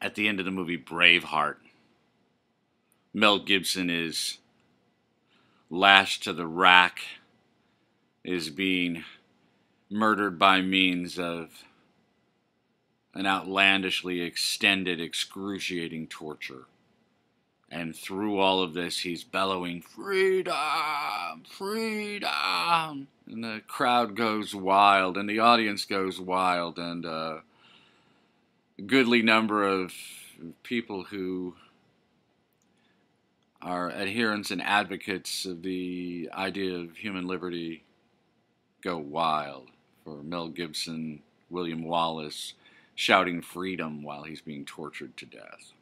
at the end of the movie Braveheart, Mel Gibson is lashed to the rack, is being murdered by means of an outlandishly extended, excruciating torture. And through all of this, he's bellowing, Freedom! Freedom! And the crowd goes wild, and the audience goes wild, and uh, goodly number of people who are adherents and advocates of the idea of human liberty go wild for Mel Gibson, William Wallace shouting freedom while he's being tortured to death.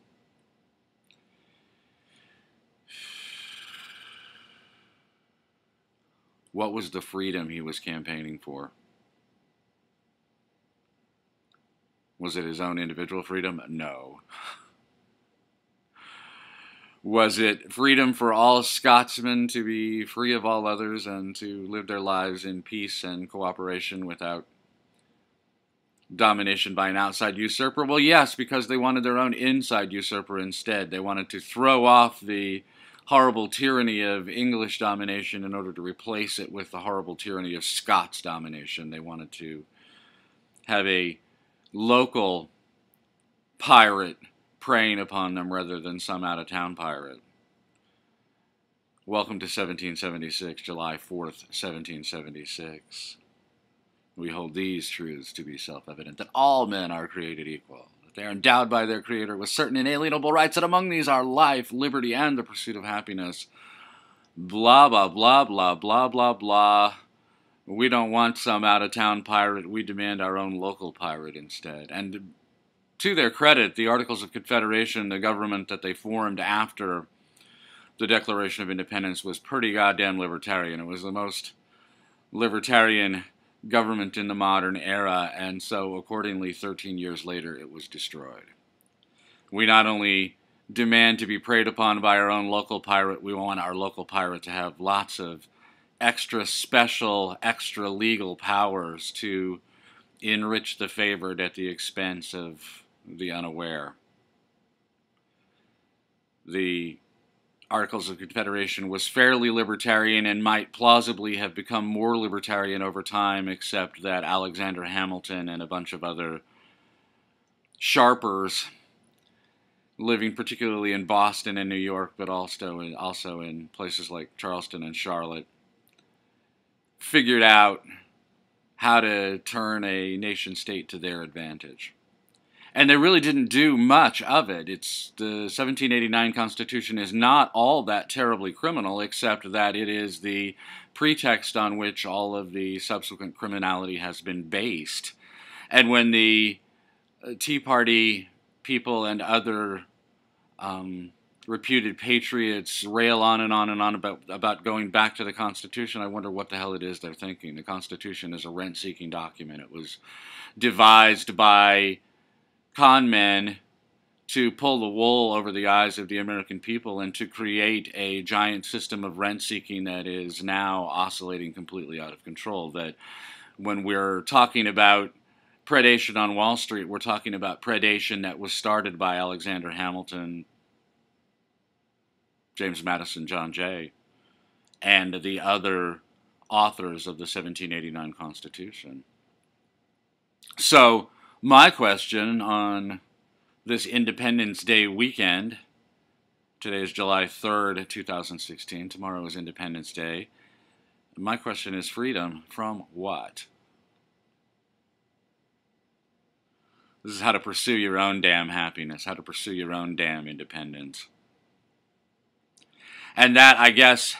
What was the freedom he was campaigning for? Was it his own individual freedom? No. Was it freedom for all Scotsmen to be free of all others and to live their lives in peace and cooperation without domination by an outside usurper? Well, yes, because they wanted their own inside usurper instead. They wanted to throw off the horrible tyranny of English domination in order to replace it with the horrible tyranny of Scots domination. They wanted to have a local pirate preying upon them rather than some out of town pirate. Welcome to 1776, July 4th, 1776. We hold these truths to be self evident that all men are created equal, that they are endowed by their Creator with certain inalienable rights, and among these are life, liberty, and the pursuit of happiness. Blah, blah, blah, blah, blah, blah, blah. We don't want some out of town pirate. We demand our own local pirate instead. And to their credit, the Articles of Confederation, the government that they formed after the Declaration of Independence, was pretty goddamn libertarian. It was the most libertarian government in the modern era, and so accordingly, 13 years later, it was destroyed. We not only demand to be preyed upon by our own local pirate, we want our local pirate to have lots of extra special, extra legal powers to enrich the favored at the expense of the unaware. The Articles of Confederation was fairly libertarian and might plausibly have become more libertarian over time, except that Alexander Hamilton and a bunch of other sharpers living particularly in Boston and New York, but also in, also in places like Charleston and Charlotte, figured out how to turn a nation state to their advantage and they really didn't do much of it. It's the 1789 Constitution is not all that terribly criminal, except that it is the pretext on which all of the subsequent criminality has been based. And when the uh, Tea Party people and other um, reputed patriots rail on and on and on about about going back to the Constitution, I wonder what the hell it is they're thinking. The Constitution is a rent-seeking document. It was devised by con men to pull the wool over the eyes of the American people and to create a giant system of rent seeking that is now oscillating completely out of control. That when we're talking about predation on Wall Street, we're talking about predation that was started by Alexander Hamilton, James Madison, John Jay, and the other authors of the 1789 Constitution. So, my question on this Independence Day weekend. Today is July 3rd, 2016. Tomorrow is Independence Day. My question is freedom from what? This is how to pursue your own damn happiness, how to pursue your own damn independence. And that, I guess,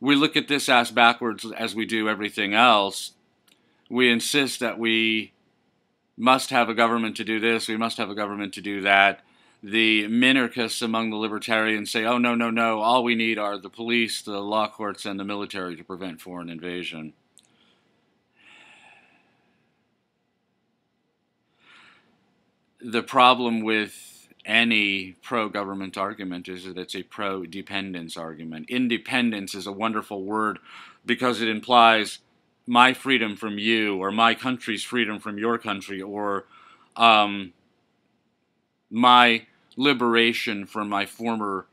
we look at this ass backwards as we do everything else we insist that we must have a government to do this, we must have a government to do that. The minarchists among the libertarians say, oh, no, no, no, all we need are the police, the law courts, and the military to prevent foreign invasion. The problem with any pro government argument is that it's a pro dependence argument. Independence is a wonderful word because it implies my freedom from you or my country's freedom from your country or um, my liberation from my former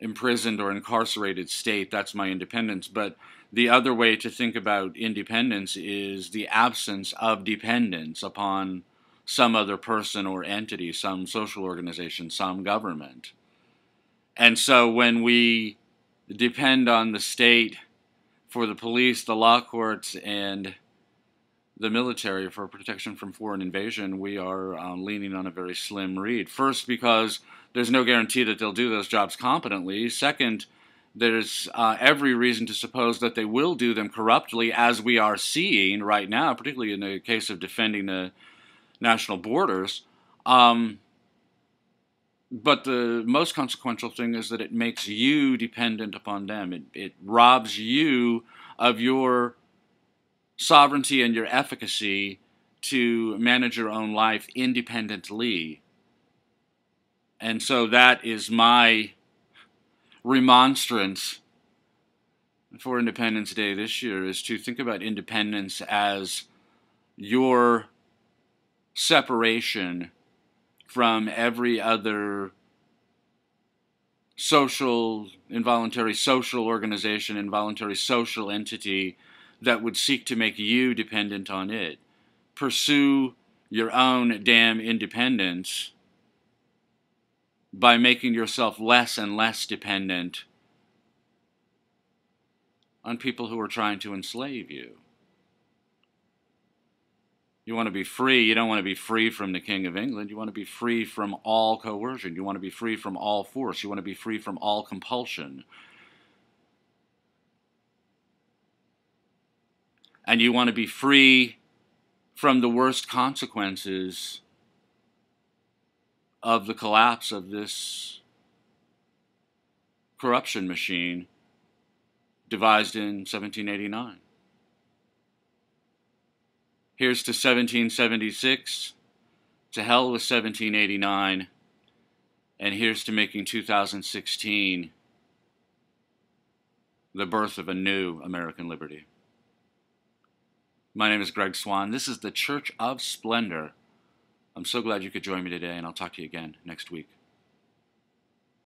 imprisoned or incarcerated state. That's my independence. But the other way to think about independence is the absence of dependence upon some other person or entity, some social organization, some government. And so when we depend on the state for the police, the law courts, and the military for protection from foreign invasion, we are um, leaning on a very slim reed. First, because there's no guarantee that they'll do those jobs competently. Second, there's uh, every reason to suppose that they will do them corruptly, as we are seeing right now, particularly in the case of defending the national borders. Um, but the most consequential thing is that it makes you dependent upon them. It, it robs you of your sovereignty and your efficacy to manage your own life independently. And so that is my remonstrance for Independence Day this year is to think about independence as your separation from every other social, involuntary social organization, involuntary social entity that would seek to make you dependent on it. Pursue your own damn independence by making yourself less and less dependent on people who are trying to enslave you. You want to be free. You don't want to be free from the King of England. You want to be free from all coercion. You want to be free from all force. You want to be free from all compulsion. and you want to be free from the worst consequences of the collapse of this corruption machine devised in 1789. Here's to 1776, to hell with 1789, and here's to making 2016 the birth of a new American liberty. My name is Greg Swann. This is the Church of Splendor. I'm so glad you could join me today, and I'll talk to you again next week.